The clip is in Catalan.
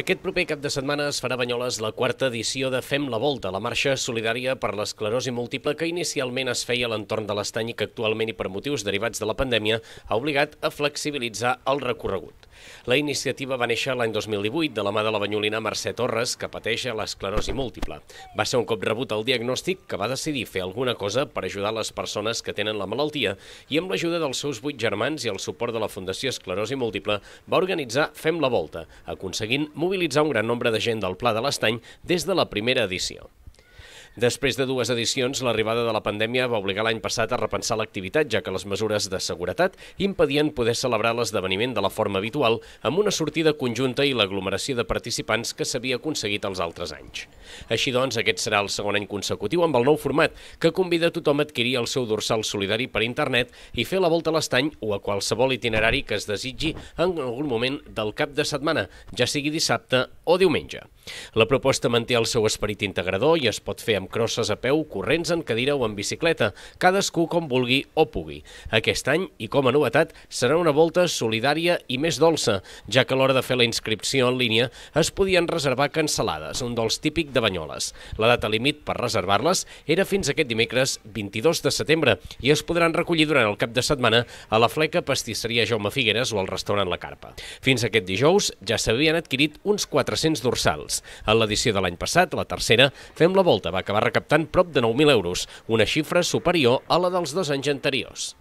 Aquest proper cap de setmana es farà a Banyoles la quarta edició de Fem la Volta, la marxa solidària per l'esclerosi múltiple que inicialment es feia a l'entorn de l'estany i que actualment i per motius derivats de la pandèmia ha obligat a flexibilitzar el recorregut. La iniciativa va néixer l'any 2018 de la mà de la banyolina Mercè Torres, que pateix l'esclerosi múltiple. Va ser un cop rebut el diagnòstic que va decidir fer alguna cosa per ajudar les persones que tenen la malaltia i amb l'ajuda dels seus vuit germans i el suport de la Fundació Esclerosi Múltiple va organitzar Fem la Volta, aconseguint mobilitzar un gran nombre de gent del Pla de l'Estany des de la primera edició. Després de dues edicions, l'arribada de la pandèmia va obligar l'any passat a repensar l'activitat, ja que les mesures de seguretat impedien poder celebrar l'esdeveniment de la forma habitual amb una sortida conjunta i l'aglomeració de participants que s'havia aconseguit els altres anys. Així doncs, aquest serà el segon any consecutiu amb el nou format, que convida tothom a adquirir el seu dorsal solidari per internet i fer la volta a l'estany o a qualsevol itinerari que es desitgi en algun moment del cap de setmana, ja sigui dissabte o diumenge. La proposta manté el seu esperit integrador i es pot fer amb crosses a peu, corrents en cadira o en bicicleta, cadascú com vulgui o pugui. Aquest any, i com a novetat, serà una volta solidària i més dolça, ja que a l'hora de fer la inscripció en línia es podien reservar cancel·lades, un dolç típic de Banyoles. La data límit per reservar-les era fins aquest dimecres 22 de setembre i es podran recollir durant el cap de setmana a la fleca Pastisseria Jaume Figueres o al restaurant La Carpa. Fins aquest dijous ja s'havien adquirit uns 400 dorsals. En l'edició de l'any passat, la tercera, Fem la Volta va acabar recaptant prop de 9.000 euros, una xifra superior a la dels dos anys anteriors.